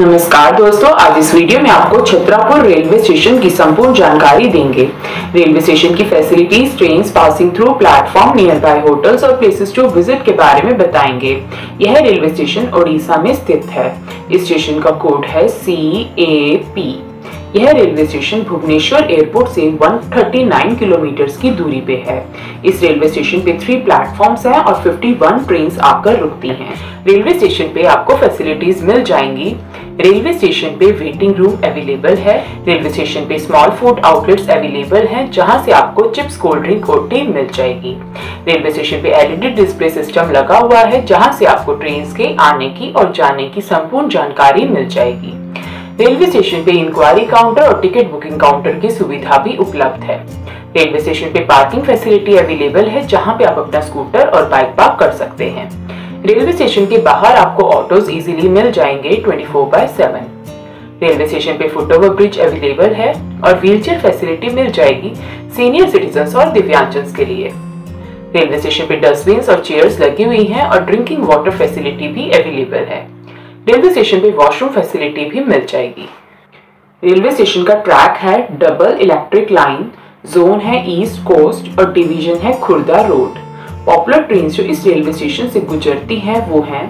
नमस्कार दोस्तों, आज इस वीडियो में आपको छतरापुर रेलवे स्टेशन की संपूर्ण जानकारी देंगे। रेलवे स्टेशन की facilities train passing through platform nearby hotels और प्लेसेस टू विज़िट के बारे में बताएँगे। यह रेलवे स्टेशन ओडिशा में स्थित है। इस स्टेशन का कोड है सी ए पी यह रेलवे स्टेशन भुवनेश्वर एयरपोर्ट से 139 किलोमीटर की दूरी पे है। इस रेलवे स्टेशन पे थ्री प्लेटफॉर्म्स हैं और 51 ट्रेन आकर रुकती हैं। रेलवे स्टेशन पे आपको फैसिलिटीज़ मिल जाएँगी। रेलवे स्टेशन पे वेटिंग रूम अवेलेबल है। रेलवे स्टेशन पे स्मॉल फ़ूड आउटलेट्स अवेलेबल हैं, जहाँ से आपको चिप्स, कोल्ड ड्रिंक और टी मिल जाएगी। रेलवे स्टेशन पे एलईडी डिस्प्ले सिस्टम लगा हुआ है, जहाँ से आपको ट्रेन के आने की और जाने की संपूर्ण जानकारी मिल जाएगी। रेलवे स्टेशन पे इंक्वायरी काउंटर और टिकट बुकिंग काउंटर की सुविधा भी उपलब्ध है। रेलवे स्टेशन पे पार्किंग फैसिलिटी अवेलेबल है, जहाँ पे आप अपना स्कूटर और बाइक पार्क कर सकते हैं। रेलवे स्टेशन के बाहर आपको ऑटोज इजीली मिल जाएँगे 24 बाय 7 रेलवे स्टेशन पे फुटओवर ब्रिज अवेलेबल है और व्हीलचेयर फैसिलिटी मिल जाएगी सीनियर सिटीजन और दिव्यांगजन के लिए। रेलवे स्टेशन पे डस्टबिन और चेयर्स लगी हुई हैं और ड्रिंकिंग वाटर फैसिलिटी भी अवेलेबल है। रेलवे स्टेशन पे वॉशरूम फैसिलिटी भी मिल जाएगी। रेलवे स्टेशन का ट्रैक है डबल इलेक्ट्रिक लाइन जोन है ईस्ट कोस्ट और डिवीज़न है खुर्दा रोड पॉपुलर ट्रेन जो इस रेलवे स्टेशन से गुजरती हैं, वो हैं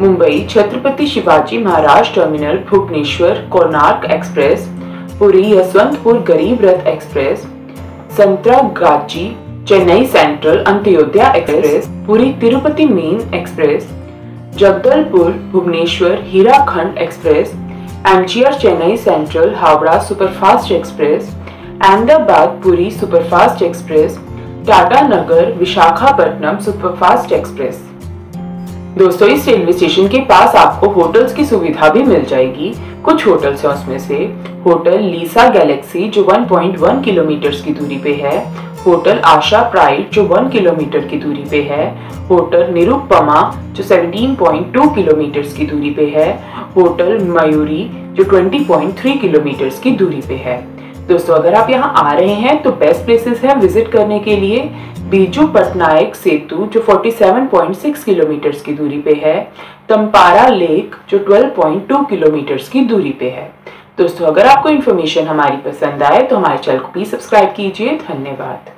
Mumbai Chhatrapati Shivaji Maharaj terminal, Bhubaneswar Konark express, Puri Yesvantpur Garib Rath express Santragachi Chennai central Antyodaya express, Puri Tirupati main express, Jagdalpur, Bhubaneswar, Hirakhand express, MGR Chennai central, Howrah superfast express, Ahmedabad Puri superfast express Tata Nagar Visakhapatnam superfast express. दोस्तों, इस railway station के पास आपको hotels की सुविधा भी मिल जाएगी। कुछ होटल्स हैं उसमें से। होटल लीसा गैलेक्सी, जो 1.1 किलोमीटर की दूरी पे है। होटल आशा प्राइड, जो 1 किलोमीटर की दूरी पे है। होटल निरुपमा, जो 17.2 किलोमीटर की दूरी पे है। होटल मयूरी, जो 20.3 किलोमीटर की दूरी पे है। दोस्तों, अगर आप यहाँ आ रहे हैं तो बेस्ट प्लेसेस है विज़िट करने के लिए बीजू पटनायक सेतु, जो 47.6 किलोमीटर्स की दूरी पे है, तंपारा लेक जो 12.2 किलोमीटर्स की दूरी पे है। दोस्तों, अगर आपको इन्फॉर्मेशन हमारी पसंद आए तो हमारे चैनल को भी सब्सक्राइब कीजिए। धन्यवाद।